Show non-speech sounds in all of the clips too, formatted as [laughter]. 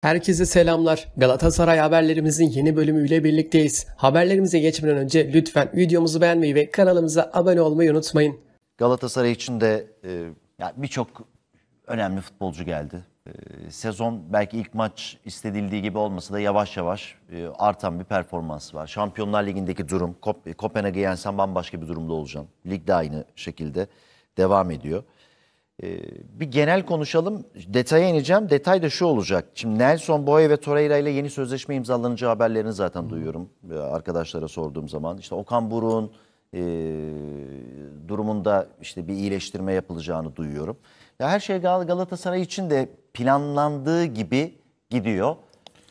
Herkese selamlar. Galatasaray haberlerimizin yeni bölümüyle birlikteyiz. Haberlerimize geçmeden önce lütfen videomuzu beğenmeyi ve kanalımıza abone olmayı unutmayın. Galatasaray için de e, yani birçok önemli futbolcu geldi. E, sezon belki ilk maç istedildiği gibi olmasa da yavaş yavaş e, artan bir performans var. Şampiyonlar Ligi'ndeki durum, Kop Kopenhag'ı yensen bambaşka bir durumda olacaksın. Lig de aynı şekilde devam ediyor. Ee, bir genel konuşalım. Detaya ineceğim. Detay da şu olacak. Şimdi Nelson Boye ve Torreira ile yeni sözleşme imzalanacağı haberlerini zaten duyuyorum. Ee, arkadaşlara sorduğum zaman. İşte Okan Buruk'un e, durumunda işte bir iyileştirme yapılacağını duyuyorum. Ya her şey Gal Galatasaray için de planlandığı gibi gidiyor.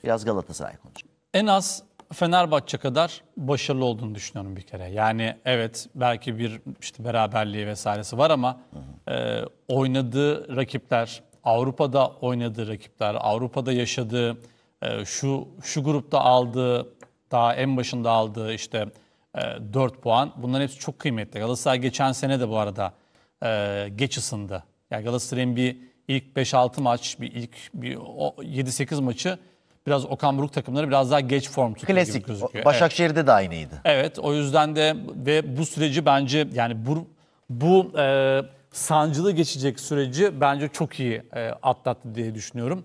Biraz Galatasaray konuşalım. En az Fenerbahçe kadar başarılı olduğunu düşünüyorum bir kere. Yani evet belki bir işte beraberliği vesairesi var ama e, oynadığı rakipler, Avrupa'da oynadığı rakipler, Avrupa'da yaşadığı e, şu şu grupta aldığı daha en başında aldığı işte e, 4 puan bunların hepsi çok kıymetli. Galatasaray geçen sene de bu arada e, geç ısındı. Yani Galatasaray'ın bir ilk 5-6 maç, bir ilk bir 7-8 maçı biraz Okan Buruk takımları biraz daha geç form tutuyor Klasik. gibi gözüküyor. Başakşehir'de de aynıydı. Evet o yüzden de ve bu süreci bence yani bu bu e, sancılı geçecek süreci bence çok iyi e, atlattı diye düşünüyorum.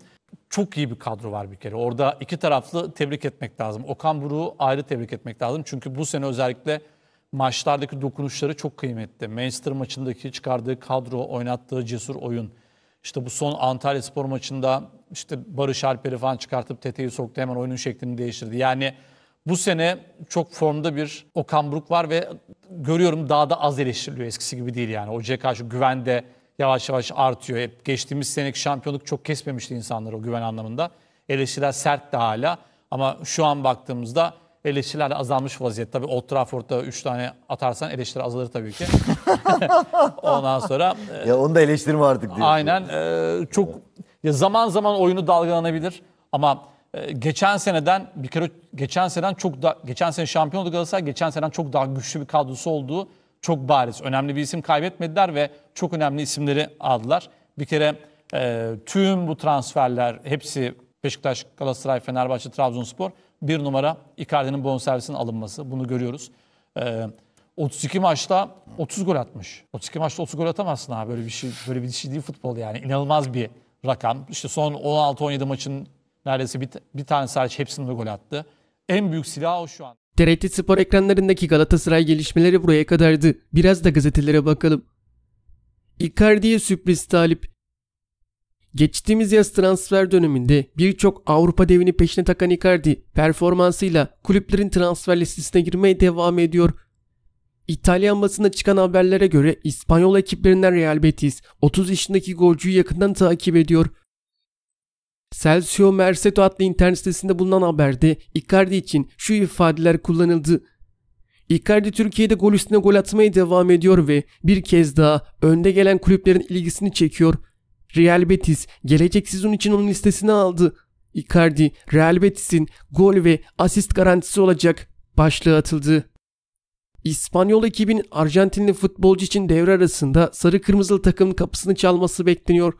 Çok iyi bir kadro var bir kere. Orada iki taraflı tebrik etmek lazım. Okan Buruk'u ayrı tebrik etmek lazım. Çünkü bu sene özellikle maçlardaki dokunuşları çok kıymetli. Manchester maçındaki çıkardığı kadro, oynattığı cesur oyun. İşte bu son Antalya Spor maçında işte Barış Alper'i falan çıkartıp Tete'yi soktu hemen oyunun şeklini değiştirdi. Yani bu sene çok formda bir Okan Buruk var ve görüyorum daha da az eleştiriliyor eskisi gibi değil yani. Hocaya karşı güven de yavaş yavaş artıyor. Hep geçtiğimiz seneki şampiyonluk çok kesmemişti insanlar o güven anlamında. Eleştiriler sert de hala ama şu an baktığımızda eleştiriler de azalmış vaziyette. Tabii Old Trafford'da 3 tane atarsan eleştiri azalır tabii ki. [laughs] Ondan sonra... Ya onu da eleştirme artık diyor. Aynen. E, çok ya zaman zaman oyunu dalgalanabilir ama e, geçen seneden bir kere geçen seneden çok da geçen sene şampiyon oldu Galatasaray. Geçen seneden çok daha güçlü bir kadrosu olduğu çok bariz. Önemli bir isim kaybetmediler ve çok önemli isimleri aldılar. Bir kere e, tüm bu transferler hepsi Beşiktaş, Galatasaray, Fenerbahçe, Trabzonspor bir numara Icardi'nin bonservisinin alınması. Bunu görüyoruz. E, 32 maçta 30 gol atmış. 32 maçta 30 gol atamazsın abi. Böyle bir şey böyle bir şey değil futbol yani. İnanılmaz bir rakam. İşte son 16-17 maçın neredeyse bir, bir tane sadece hepsinde gol attı. En büyük silah o şu an. TRT Spor ekranlarındaki Galatasaray gelişmeleri buraya kadardı. Biraz da gazetelere bakalım. Icardi'ye sürpriz talip. Geçtiğimiz yaz transfer döneminde birçok Avrupa devini peşine takan Icardi performansıyla kulüplerin transfer listesine girmeye devam ediyor. İtalyan basında çıkan haberlere göre İspanyol ekiplerinden Real Betis 30 yaşındaki golcüyü yakından takip ediyor. Celso Merceto adlı internet sitesinde bulunan haberde Icardi için şu ifadeler kullanıldı. Icardi Türkiye'de gol üstüne gol atmaya devam ediyor ve bir kez daha önde gelen kulüplerin ilgisini çekiyor. Real Betis gelecek sezon için onun listesine aldı. Icardi Real Betis'in gol ve asist garantisi olacak başlığı atıldı. İspanyol ekibin Arjantinli futbolcu için devre arasında sarı kırmızılı takımın kapısını çalması bekleniyor.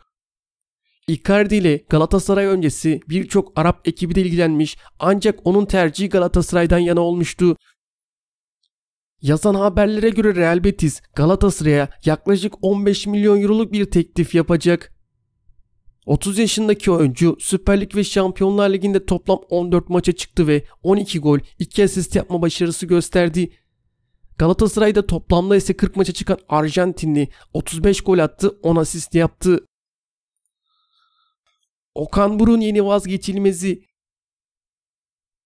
Icardi ile Galatasaray öncesi birçok Arap ekibi de ilgilenmiş ancak onun tercihi Galatasaray'dan yana olmuştu. Yazan haberlere göre Real Betis Galatasaray'a yaklaşık 15 milyon euroluk bir teklif yapacak. 30 yaşındaki oyuncu Süper Lig ve Şampiyonlar Ligi'nde toplam 14 maça çıktı ve 12 gol 2 asist yapma başarısı gösterdi. Galatasaray'da toplamda ise 40 maça çıkan Arjantinli 35 gol attı 10 asist yaptı. Okan Buruk'un yeni vazgeçilmezi.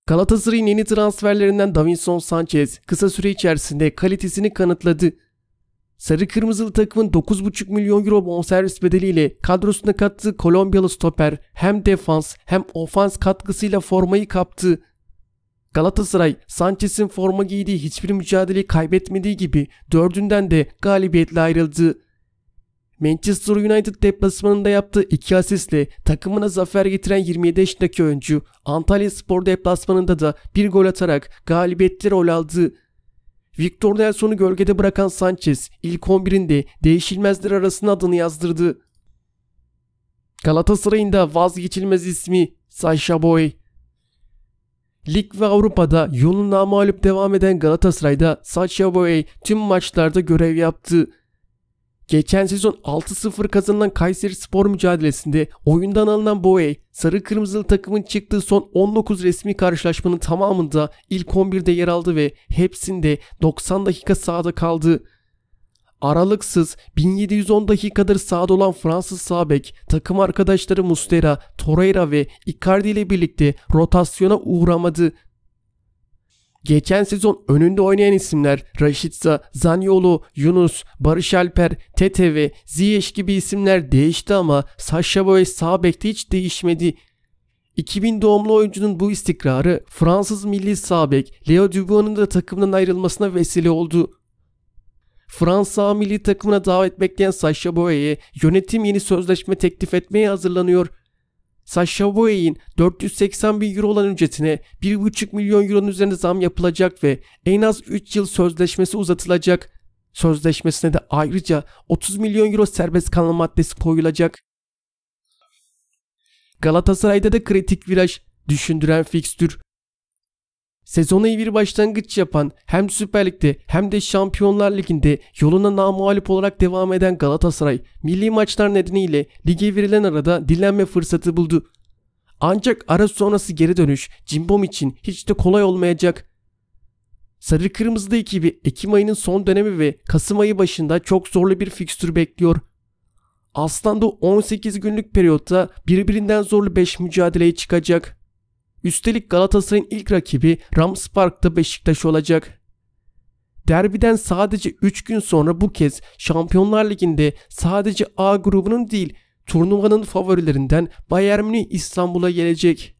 Galatasaray'ın yeni transferlerinden Davinson Sanchez kısa süre içerisinde kalitesini kanıtladı. Sarı Kırmızılı takımın 9,5 milyon euro bonservis bedeliyle kadrosuna kattığı Kolombiyalı stoper hem defans hem ofans katkısıyla formayı kaptı. Galatasaray Sanchez'in forma giydiği hiçbir mücadeleyi kaybetmediği gibi dördünden de galibiyetle ayrıldı. Manchester United deplasmanında yaptığı iki asistle takımına zafer getiren 27 yaşındaki oyuncu Antalya Spor deplasmanında da bir gol atarak galibiyetli rol aldı. Victor Nelson'u gölgede bırakan Sanchez ilk 11'inde değişilmezler arasına adını yazdırdı. Galatasaray'ın da vazgeçilmez ismi Sasha Boy. Lig ve Avrupa'da yoluna mağlup devam eden Galatasaray'da Sasha Boy tüm maçlarda görev yaptı. Geçen sezon 6-0 kazanılan Kayseri Spor mücadelesinde oyundan alınan Boey, sarı kırmızılı takımın çıktığı son 19 resmi karşılaşmanın tamamında ilk 11'de yer aldı ve hepsinde 90 dakika sahada kaldı. Aralıksız 1710 dakikadır sahada olan Fransız sağ bek takım arkadaşları Mustera, Torreira ve Icardi ile birlikte rotasyona uğramadı. Geçen sezon önünde oynayan isimler Raşitsa, Zaniolo, Yunus, Barış Alper, Tete ve Ziyech gibi isimler değişti ama Sasha Boy sağ bekte hiç değişmedi. 2000 doğumlu oyuncunun bu istikrarı Fransız milli sağ bek Leo Dubois'un da takımdan ayrılmasına vesile oldu. Fransa milli takımına davet bekleyen Sasha Boye'ye yönetim yeni sözleşme teklif etmeye hazırlanıyor. Sasha Boye'in 480 bin euro olan ücretine 1,5 milyon euronun üzerinde zam yapılacak ve en az 3 yıl sözleşmesi uzatılacak. Sözleşmesine de ayrıca 30 milyon euro serbest kalma maddesi koyulacak. Galatasaray'da da kritik viraj düşündüren fikstür. Sezona iyi bir başlangıç yapan hem Süper Lig'de hem de Şampiyonlar Ligi'nde yoluna namuhalip olarak devam eden Galatasaray milli maçlar nedeniyle lige verilen arada dinlenme fırsatı buldu. Ancak ara sonrası geri dönüş Cimbom için hiç de kolay olmayacak. Sarı Kırmızılı ekibi Ekim ayının son dönemi ve Kasım ayı başında çok zorlu bir fikstür bekliyor. Aslan'da 18 günlük periyotta birbirinden zorlu 5 mücadeleye çıkacak. Üstelik Galatasaray'ın ilk rakibi Rams Park'ta Beşiktaş olacak. Derbiden sadece 3 gün sonra bu kez Şampiyonlar Ligi'nde sadece A grubunun değil turnuvanın favorilerinden Bayern Münih İstanbul'a gelecek.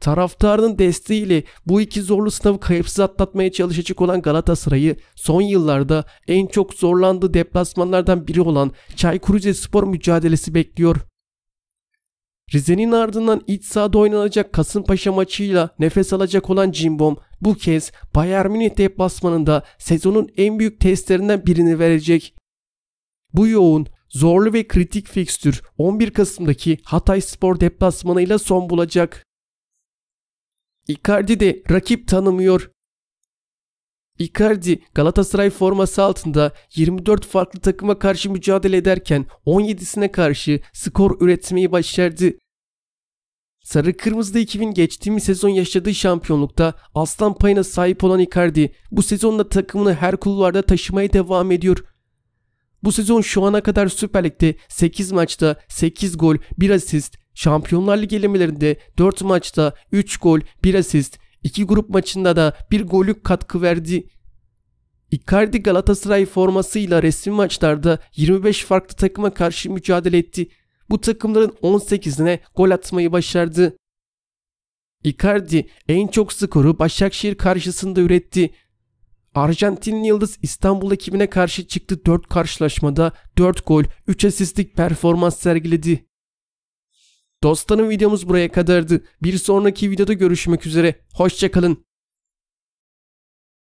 Taraftarının desteğiyle bu iki zorlu sınavı kayıpsız atlatmaya çalışacak olan Galatasaray'ı son yıllarda en çok zorlandığı deplasmanlardan biri olan Çaykur Rizespor mücadelesi bekliyor. Rize'nin ardından iç sahada oynanacak Kasımpaşa maçıyla nefes alacak olan Cimbom bu kez Bayern Münih deplasmanında sezonun en büyük testlerinden birini verecek. Bu yoğun, zorlu ve kritik fikstür 11 Kasım'daki Hatay Spor deplasmanıyla son bulacak. Icardi de rakip tanımıyor. Icardi Galatasaray forması altında 24 farklı takıma karşı mücadele ederken 17'sine karşı skor üretmeyi başardı. Sarı Kırmızılı ekibin geçtiğimiz sezon yaşadığı şampiyonlukta aslan payına sahip olan Icardi bu sezonda takımını her kulvarda taşımaya devam ediyor. Bu sezon şu ana kadar Süper Lig'de 8 maçta 8 gol 1 asist, Şampiyonlar Ligi elemelerinde 4 maçta 3 gol 1 asist, 2 grup maçında da bir golük katkı verdi. Icardi Galatasaray formasıyla resmi maçlarda 25 farklı takıma karşı mücadele etti. Bu takımların 18'ine gol atmayı başardı. Icardi en çok skoru Başakşehir karşısında üretti. Arjantinli Yıldız İstanbul ekibine karşı çıktı 4 karşılaşmada 4 gol 3 asistlik performans sergiledi. Dostlarım videomuz buraya kadardı. Bir sonraki videoda görüşmek üzere. Hoşçakalın.